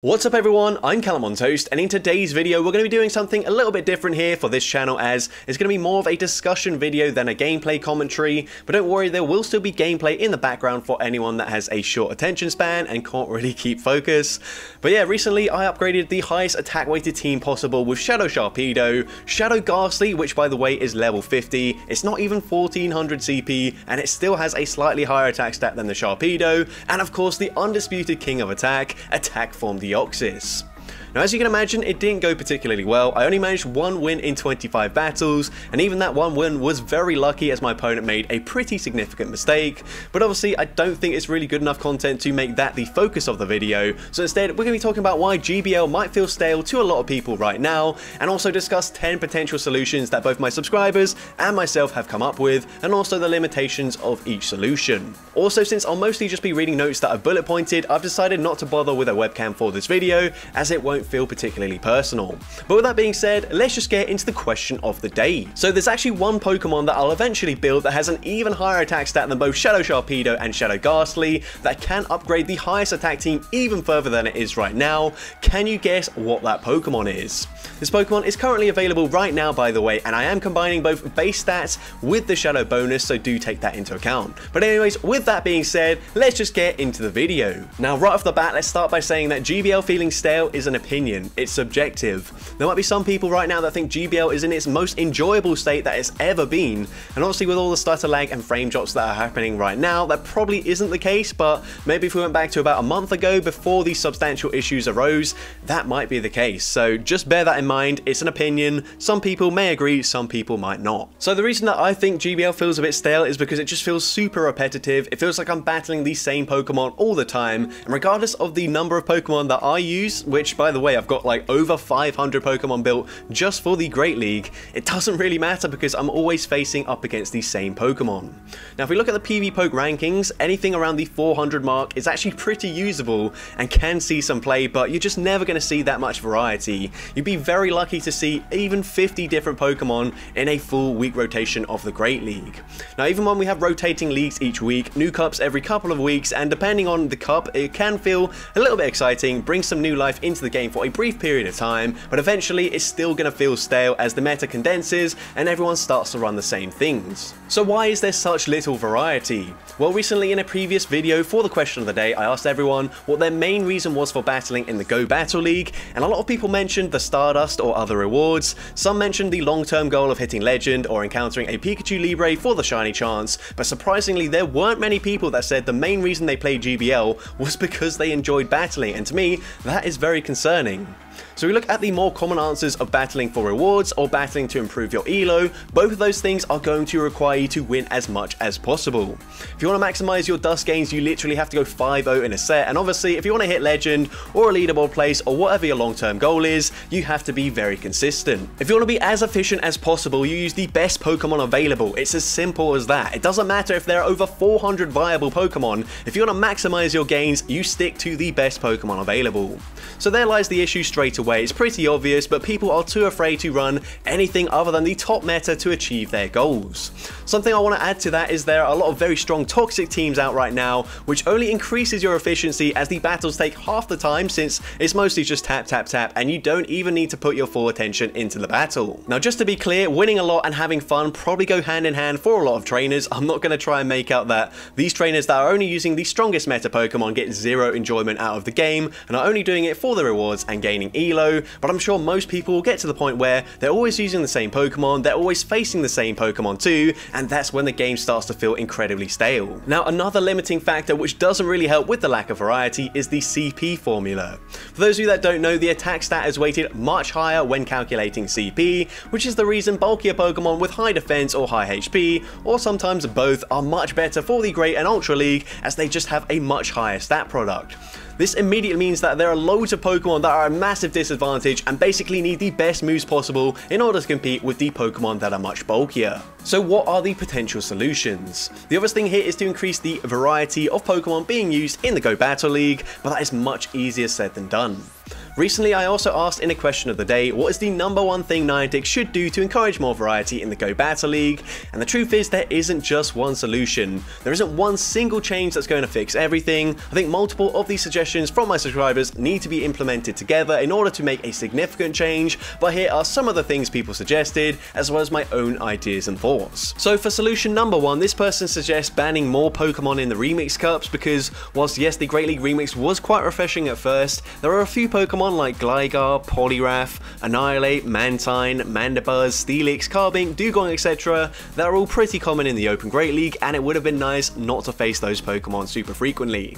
What's up everyone, I'm Callum on Toast, and in today's video we're going to be doing something a little bit different here for this channel as it's going to be more of a discussion video than a gameplay commentary, but don't worry there will still be gameplay in the background for anyone that has a short attention span and can't really keep focus. But yeah, recently I upgraded the highest attack weighted team possible with Shadow Sharpedo, Shadow Gastly which by the way is level 50, it's not even 1400 CP and it still has a slightly higher attack stat than the Sharpedo, and of course the undisputed king of attack, Attack Form Deoxys. Now as you can imagine, it didn't go particularly well. I only managed one win in 25 battles, and even that one win was very lucky as my opponent made a pretty significant mistake, but obviously I don't think it's really good enough content to make that the focus of the video, so instead we're going to be talking about why GBL might feel stale to a lot of people right now, and also discuss 10 potential solutions that both my subscribers and myself have come up with, and also the limitations of each solution. Also, since I'll mostly just be reading notes that I've bullet pointed, I've decided not to bother with a webcam for this video, as it won't don't feel particularly personal. But with that being said, let's just get into the question of the day. So there's actually one Pokemon that I'll eventually build that has an even higher attack stat than both Shadow Sharpedo and Shadow Gastly that can upgrade the highest attack team even further than it is right now. Can you guess what that Pokemon is? This Pokemon is currently available right now by the way and I am combining both base stats with the Shadow bonus so do take that into account. But anyways, with that being said, let's just get into the video. Now right off the bat, let's start by saying that GBL feeling stale is an opinion opinion, it's subjective. There might be some people right now that think GBL is in its most enjoyable state that it's ever been, and honestly with all the stutter lag and frame drops that are happening right now, that probably isn't the case, but maybe if we went back to about a month ago before these substantial issues arose, that might be the case. So just bear that in mind, it's an opinion, some people may agree, some people might not. So the reason that I think GBL feels a bit stale is because it just feels super repetitive, it feels like I'm battling the same Pokemon all the time, and regardless of the number of Pokemon that I use, which by the the way, I've got like over 500 Pokemon built just for the Great League, it doesn't really matter because I'm always facing up against the same Pokemon. Now if we look at the PvPoke rankings, anything around the 400 mark is actually pretty usable and can see some play, but you're just never going to see that much variety. You'd be very lucky to see even 50 different Pokemon in a full week rotation of the Great League. Now even when we have rotating leagues each week, new cups every couple of weeks, and depending on the cup, it can feel a little bit exciting, bring some new life into the game game for a brief period of time, but eventually it's still going to feel stale as the meta condenses and everyone starts to run the same things. So why is there such little variety? Well recently in a previous video for the question of the day I asked everyone what their main reason was for battling in the Go Battle League and a lot of people mentioned the Stardust or other rewards, some mentioned the long-term goal of hitting Legend or encountering a Pikachu Libre for the shiny chance, but surprisingly there weren't many people that said the main reason they played GBL was because they enjoyed battling and to me that is very concerning learning So we look at the more common answers of battling for rewards or battling to improve your elo. Both of those things are going to require you to win as much as possible. If you want to maximize your dust gains, you literally have to go 5-0 in a set. And obviously, if you want to hit legend or a leaderboard place or whatever your long-term goal is, you have to be very consistent. If you want to be as efficient as possible, you use the best Pokemon available. It's as simple as that. It doesn't matter if there are over 400 viable Pokemon. If you want to maximize your gains, you stick to the best Pokemon available. So there lies the issue straight away. It's pretty obvious, but people are too afraid to run anything other than the top meta to achieve their goals. Something I want to add to that is there are a lot of very strong toxic teams out right now, which only increases your efficiency as the battles take half the time since it's mostly just tap tap tap and you don't even need to put your full attention into the battle. Now just to be clear, winning a lot and having fun probably go hand in hand for a lot of trainers. I'm not going to try and make out that these trainers that are only using the strongest meta Pokemon get zero enjoyment out of the game and are only doing it for the rewards and gaining elo but I'm sure most people will get to the point where they're always using the same Pokemon, they're always facing the same Pokemon too, and that's when the game starts to feel incredibly stale. Now another limiting factor which doesn't really help with the lack of variety is the CP formula. For those of you that don't know, the attack stat is weighted much higher when calculating CP, which is the reason bulkier Pokemon with high defense or high HP, or sometimes both, are much better for the Great and Ultra League as they just have a much higher stat product. This immediately means that there are loads of Pokemon that are a massive disadvantage and basically need the best moves possible in order to compete with the Pokemon that are much bulkier. So what are the potential solutions? The obvious thing here is to increase the variety of Pokemon being used in the Go Battle League, but that is much easier said than done. Recently I also asked in a question of the day what is the number one thing Niantic should do to encourage more variety in the Go Battle League, and the truth is there isn't just one solution. There isn't one single change that's going to fix everything. I think multiple of these suggestions from my subscribers need to be implemented together in order to make a significant change, but here are some of the things people suggested, as well as my own ideas and thoughts. So for solution number one, this person suggests banning more Pokemon in the Remix Cups because whilst yes, the Great League Remix was quite refreshing at first, there are a few Pokemon like Gligar, Poliwrath, Annihilape, Mantine, Mandibuzz, Steelix, Carbink, Dewgong, etc. that are all pretty common in the Open Great League and it would have been nice not to face those Pokemon super frequently.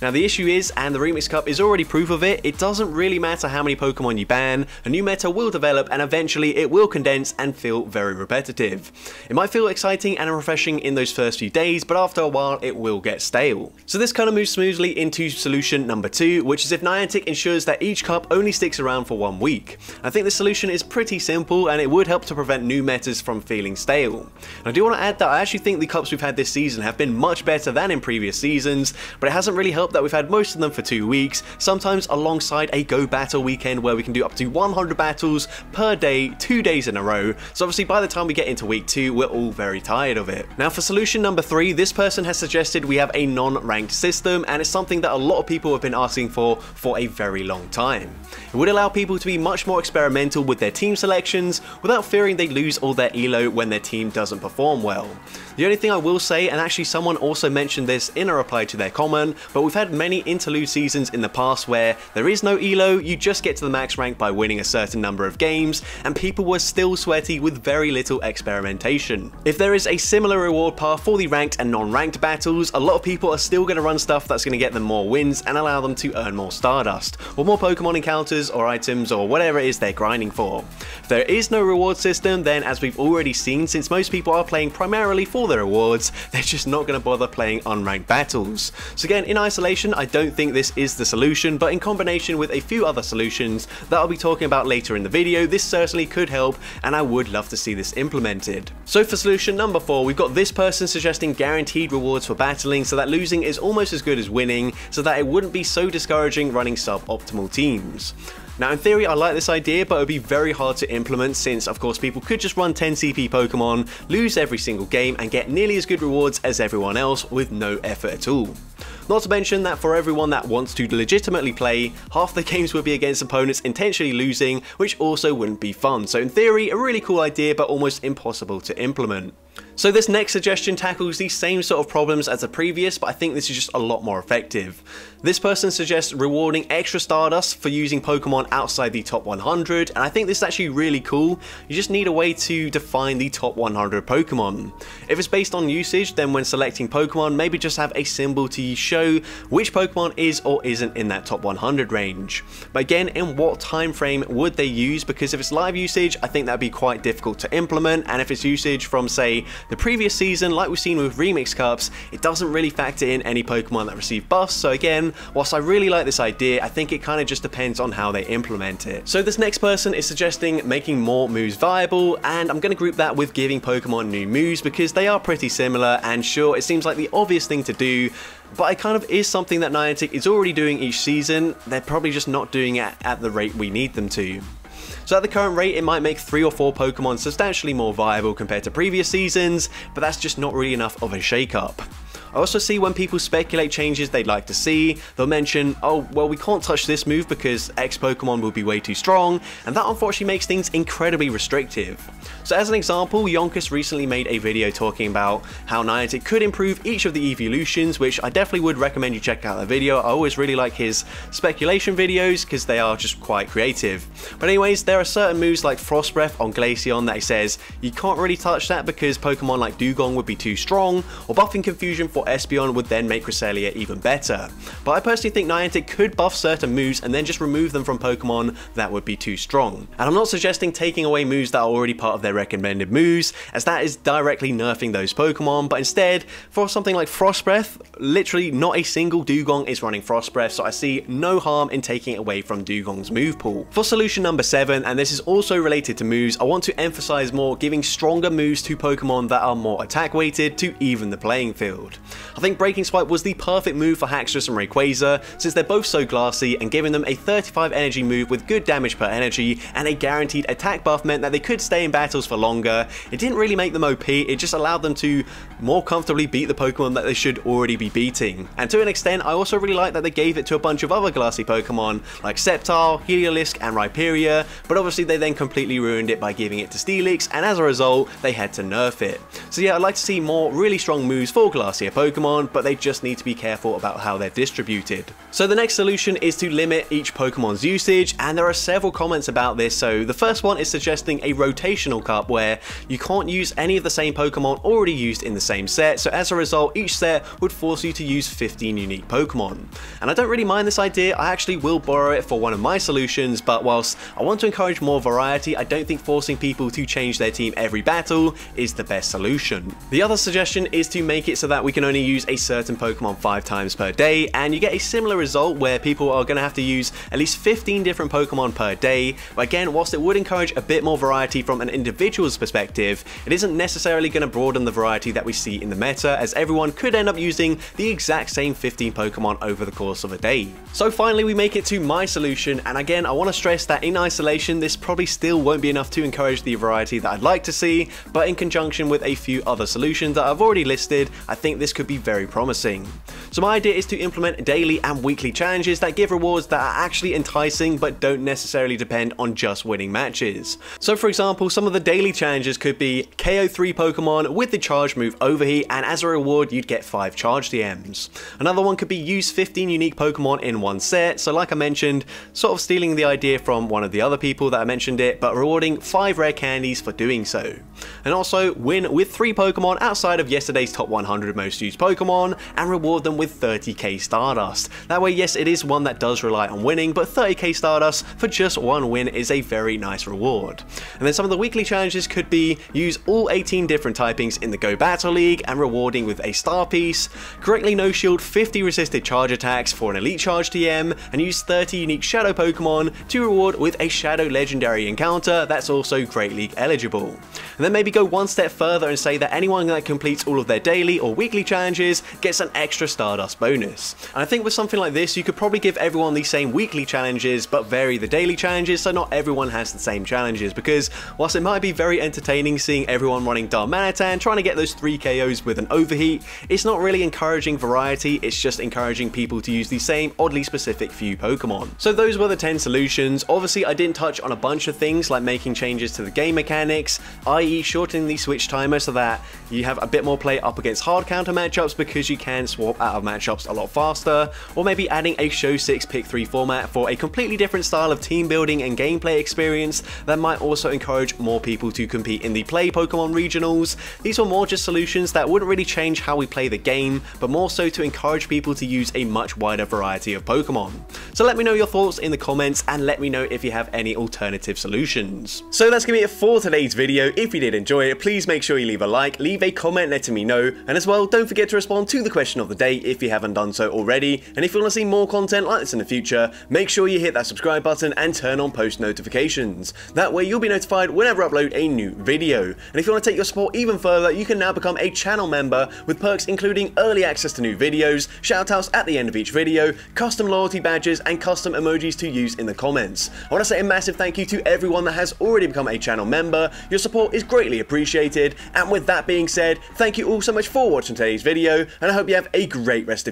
Now the issue is, and the Remix Cup is already proof of it, it doesn't really matter how many Pokemon you ban, a new meta will develop and eventually it will condense and feel very repetitive. It might feel exciting and refreshing in those first few days, but after a while it will get stale. So this kind of moves smoothly into solution number two, which is if Niantic ensures that each cup only sticks around for one week. I think the solution is pretty simple and it would help to prevent new metas from feeling stale. And I do want to add that I actually think the cups we've had this season have been much better than in previous seasons, but it hasn't really helped that we've had most of them for two weeks, sometimes alongside a Go Battle weekend where we can do up to 100 battles per day, two days in a row, so obviously by the time we get into week two, we're all very tired of it. Now for solution number three, this person has suggested we have a non-ranked system, and it's something that a lot of people have been asking for for a very long time. It would allow people to be much more experimental with their team selections without fearing they lose all their elo when their team doesn't perform well. The only thing I will say, and actually someone also mentioned this in a reply to their comment, but we've had many interlude seasons in the past where there is no elo, you just get to the max rank by winning a certain number of games, and people were still sweaty with very little experimentation. If there is a similar reward path for the ranked and non-ranked battles, a lot of people are still going to run stuff that's going to get them more wins and allow them to earn more Stardust, or more Pokemon encounters or items or whatever it is they're grinding for. If there is no reward system, then as we've already seen, since most people are playing primarily for their rewards, they're just not going to bother playing unranked battles. So again, in isolation, I don't think this is the solution, but in combination with a few other solutions that I'll be talking about later in the video, this certainly could help, and I would love to see this implemented. So for solution number 4, we've got this person suggesting guaranteed rewards for battling so that losing is almost as good as winning, so that it wouldn't be so discouraging running sub-optimal teams. Now in theory I like this idea but it would be very hard to implement since of course people could just run 10 CP Pokemon, lose every single game and get nearly as good rewards as everyone else with no effort at all. Not to mention that for everyone that wants to legitimately play, half the games would be against opponents intentionally losing, which also wouldn't be fun. So in theory, a really cool idea but almost impossible to implement. So this next suggestion tackles the same sort of problems as the previous, but I think this is just a lot more effective. This person suggests rewarding extra Stardust for using Pokemon outside the top 100, and I think this is actually really cool. You just need a way to define the top 100 Pokemon. If it's based on usage, then when selecting Pokemon, maybe just have a symbol to show which Pokemon is or isn't in that top 100 range. But again, in what time frame would they use? Because if it's live usage, I think that'd be quite difficult to implement, and if it's usage from say the previous season, like we've seen with Remix Cups, it doesn't really factor in any Pokemon that receive buffs, so again, whilst I really like this idea, I think it kind of just depends on how they implement it. So this next person is suggesting making more moves viable, and I'm going to group that with giving Pokemon new moves because they are pretty similar, and sure, it seems like the obvious thing to do, but it kind of is something that Niantic is already doing each season, they're probably just not doing it at the rate we need them to. So at the current rate, it might make 3 or 4 Pokemon substantially more viable compared to previous seasons, but that's just not really enough of a shake-up. I also see when people speculate changes they'd like to see, they'll mention, oh, well, we can't touch this move because X Pokemon will be way too strong, and that unfortunately makes things incredibly restrictive. So as an example, Yonkers recently made a video talking about how Niantic could improve each of the Eeveelutions, which I definitely would recommend you check out that video. I always really like his speculation videos because they are just quite creative. But anyways, there are certain moves like Frost Breath on Glaceon that he says you can't really touch that because Pokemon like Dewgong would be too strong, or buffing Confusion for Espeon would then make Cresselia even better. But I personally think Niantic could buff certain moves and then just remove them from Pokemon that would be too strong. And I'm not suggesting taking away moves that are already part of their recommended moves, as that is directly nerfing those Pokemon, but instead, for something like Frost Breath, literally not a single Dewgong is running Frost Breath, so I see no harm in taking it away from Dewgong's move pool. For solution number 7, and this is also related to moves, I want to emphasize more giving stronger moves to Pokemon that are more attack weighted to even the playing field. I think Breaking Swipe was the perfect move for Haxorus and Rayquaza since they're both so glassy and giving them a 35 energy move with good damage per energy and a guaranteed attack buff meant that they could stay in battles for longer. It didn't really make them OP, it just allowed them to more comfortably beat the Pokemon that they should already be beating. And to an extent, I also really like that they gave it to a bunch of other glassy Pokemon like Sceptile, Heliolisk and Rhyperior, but obviously they then completely ruined it by giving it to Steelix and as a result, they had to nerf it. So yeah, I'd like to see more really strong moves for glassier Pokemon, but they just need to be careful about how they're distributed. So the next solution is to limit each Pokemon's usage, and there are several comments about this. So the first one is suggesting a rotational cup where you can't use any of the same Pokemon already used in the same set, so as a result, each set would force you to use 15 unique Pokemon. And I don't really mind this idea, I actually will borrow it for one of my solutions, but whilst I want to encourage more variety, I don't think forcing people to change their team every battle is the best solution. The other suggestion is to make it so that we can only use a certain Pokemon 5 times per day, and you get a similar result where people are going to have to use at least 15 different Pokemon per day, but again, whilst it would encourage a bit more variety from an individual's perspective, it isn't necessarily going to broaden the variety that we see in the meta, as everyone could end up using the exact same 15 Pokemon over the course of a day. So finally we make it to my solution, and again I want to stress that in isolation this probably still won't be enough to encourage the variety that I'd like to see, but in conjunction with a few other solutions that I've already listed, I think this could be very promising. So my idea is to implement daily and weekly challenges that give rewards that are actually enticing but don't necessarily depend on just winning matches. So for example, some of the daily challenges could be KO 3 Pokemon with the charge move Overheat and as a reward you'd get 5 charge TMs. Another one could be use 15 unique Pokemon in one set, so like I mentioned, sort of stealing the idea from one of the other people that I mentioned it, but rewarding 5 rare candies for doing so. And also win with 3 Pokemon outside of yesterday's top 100 most used Pokemon and reward them with 30k Stardust. That way yes it is one that does rely on winning but 30k Stardust for just one win is a very nice reward. And then some of the weekly challenges could be use all 18 different typings in the Go Battle League and rewarding with a star piece, correctly no shield 50 resisted charge attacks for an elite charge TM and use 30 unique shadow Pokemon to reward with a shadow legendary encounter that's also Great League eligible. And then maybe go one step further and say that anyone that completes all of their daily or weekly challenges gets an extra Stardust bonus. And I think with something like this, you could probably give everyone the same weekly challenges, but vary the daily challenges so not everyone has the same challenges, because whilst it might be very entertaining seeing everyone running Darmanitan trying to get those 3 KOs with an overheat, it's not really encouraging variety, it's just encouraging people to use the same oddly specific few Pokemon. So those were the 10 solutions. Obviously I didn't touch on a bunch of things like making changes to the game mechanics, i.e. shortening the switch timer so that you have a bit more play up against hard counter matchups because you can swap out of matchups a lot faster, or maybe adding a show 6 pick 3 format for a completely different style of team building and gameplay experience that might also encourage more people to compete in the play Pokemon regionals. These were more just solutions that wouldn't really change how we play the game, but more so to encourage people to use a much wider variety of Pokemon. So let me know your thoughts in the comments and let me know if you have any alternative solutions. So that's going to be it for today's video. If you did enjoy it, please make sure you leave a like, leave a comment letting me know, and as well, don't forget to respond to the question of the day if you haven't done so already. And if you want to see more content like this in the future, make sure you hit that subscribe button and turn on post notifications. That way you'll be notified whenever I upload a new video. And if you want to take your support even further, you can now become a channel member with perks including early access to new videos, shoutouts at the end of each video, custom loyalty badges, and custom emojis to use in the comments. I want to say a massive thank you to everyone that has already become a channel member. Your support is greatly appreciated. And with that being said, thank you all so much for watching today's video, and I hope you have a great rest of your